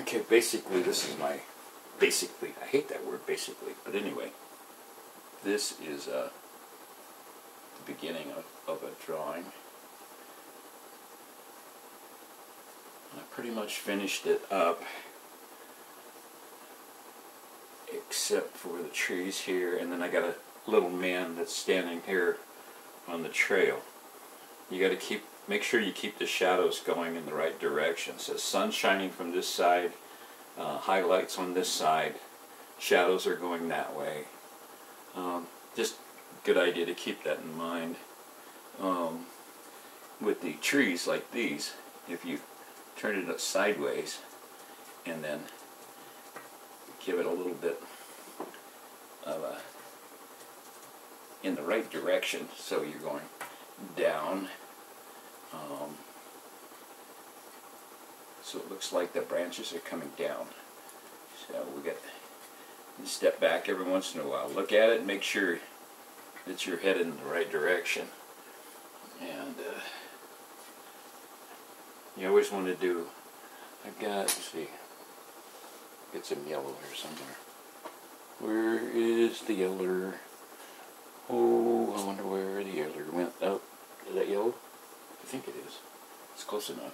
Okay, basically, this is my basically. I hate that word basically, but anyway, this is uh, the beginning of, of a drawing. I pretty much finished it up, except for the trees here, and then I got a little man that's standing here on the trail. You got to keep make sure you keep the shadows going in the right direction. So sun shining from this side, uh, highlights on this side, shadows are going that way. Um, just good idea to keep that in mind. Um, with the trees like these, if you turn it up sideways and then give it a little bit of a in the right direction so you're going down um, so it looks like the branches are coming down. So we got to step back every once in a while. Look at it make sure that you're headed in the right direction. And uh, you always want to do, I've got, let's see, get some yellow here somewhere. Where is the yellow? Oh, I wonder where the yellow went. Oh, is that yellow? I think it is. It's close enough.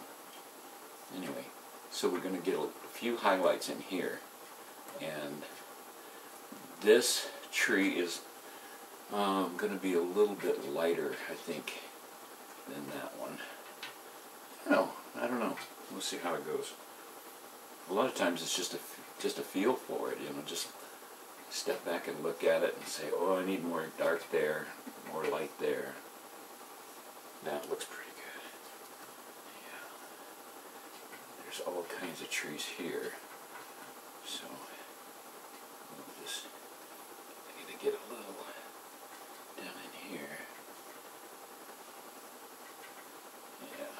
Anyway, so we're going to get a few highlights in here. And this tree is um, going to be a little bit lighter, I think, than that one. No, I don't know. We'll see how it goes. A lot of times it's just a just a feel for it, you know, just step back and look at it and say, oh, I need more dark there, more light there. That looks pretty all kinds of trees here. So we'll just I to get a little down in here. Yeah.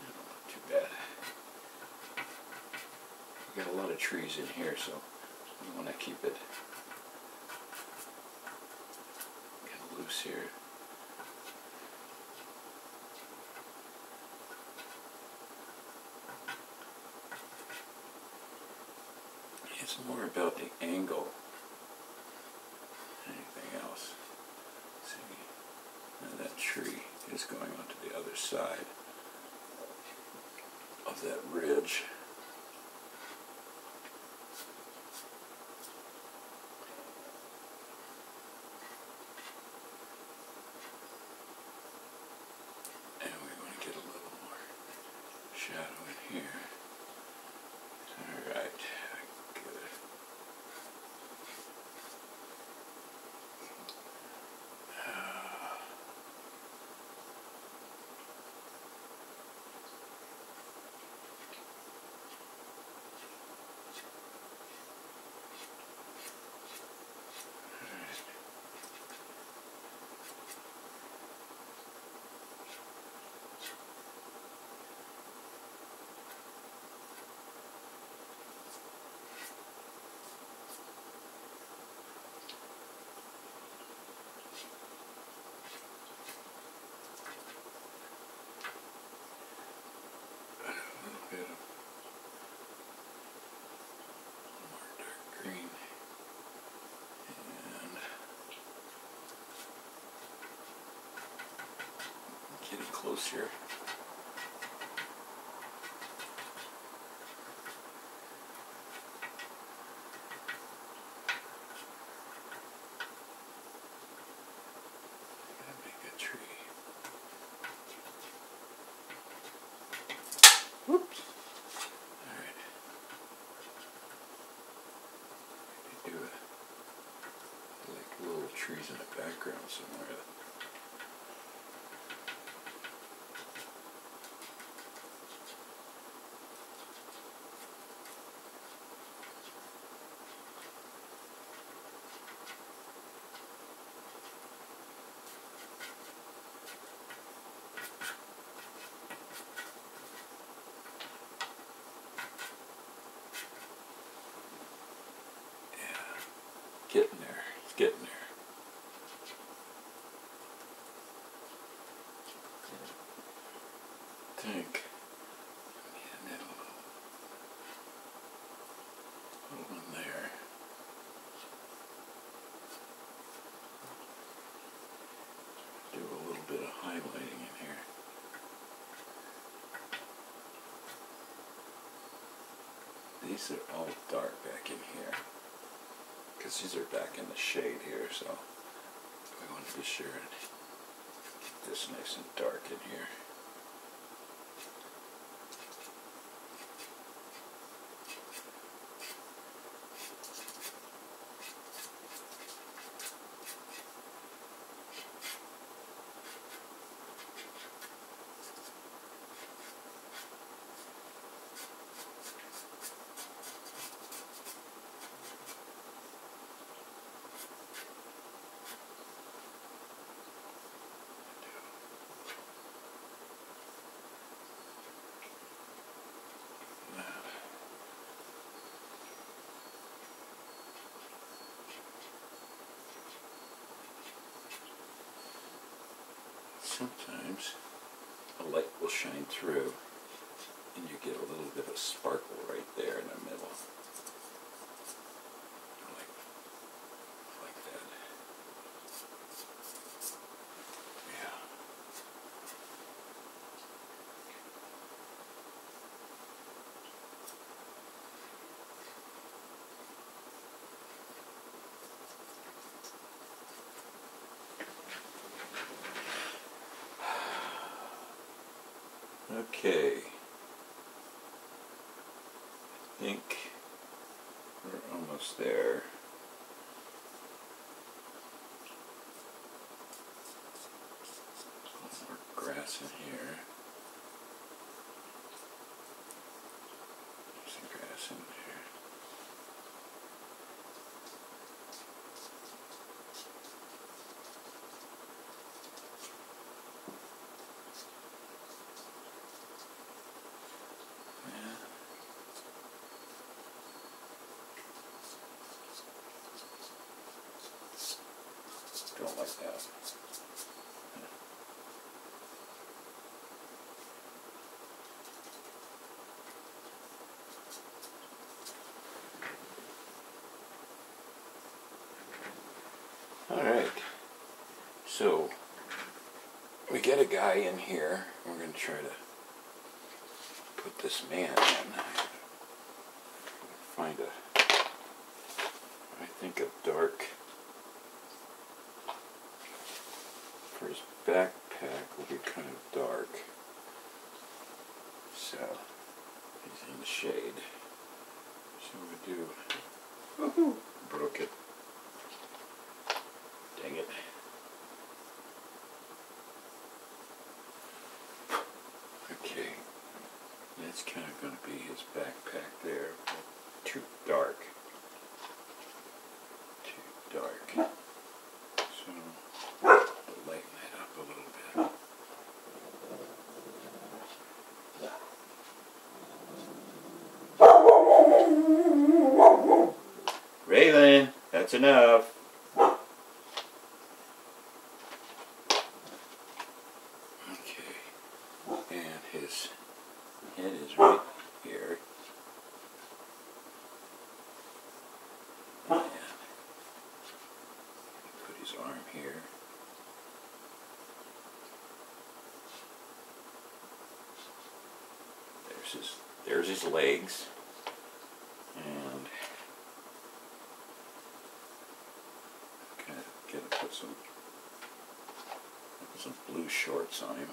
Not too bad. We got a lot of trees in here, so we want to keep it kind of loose here. It's more about the angle anything else. See, that tree is going onto the other side of that ridge. And we want to get a little more shadow in here. All right. getting close here. Make a tree. Whoops. Alright. Maybe do little trees in the background somewhere. Getting there. It's getting there. These are all dark back in here. Because these are back in the shade here, so we want to be sure and get this nice and dark in here. Sometimes a light will shine through and you get a little bit of sparkle right there in the middle. Okay. I think we're almost there. More grass in here. Some grass in there. Yeah. Don't Alright. So, we get a guy in here. We're going to try to put this man in. Find a, I think a dark, for his backpack will be kind of dark. So, He's in the shade. so we do Woohoo! Broke it. Dang it. Okay. That's kind of going to be his backpack there. Too dark. Too dark. So, lighten that up a little bit. Raylan, that's enough. Okay. And his head is right here. And put his arm here. There's his there's his legs. And kind of get put some put some blue shorts on him.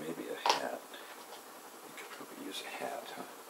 Maybe a hat. You could probably use a hat, huh?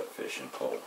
A fishing pole.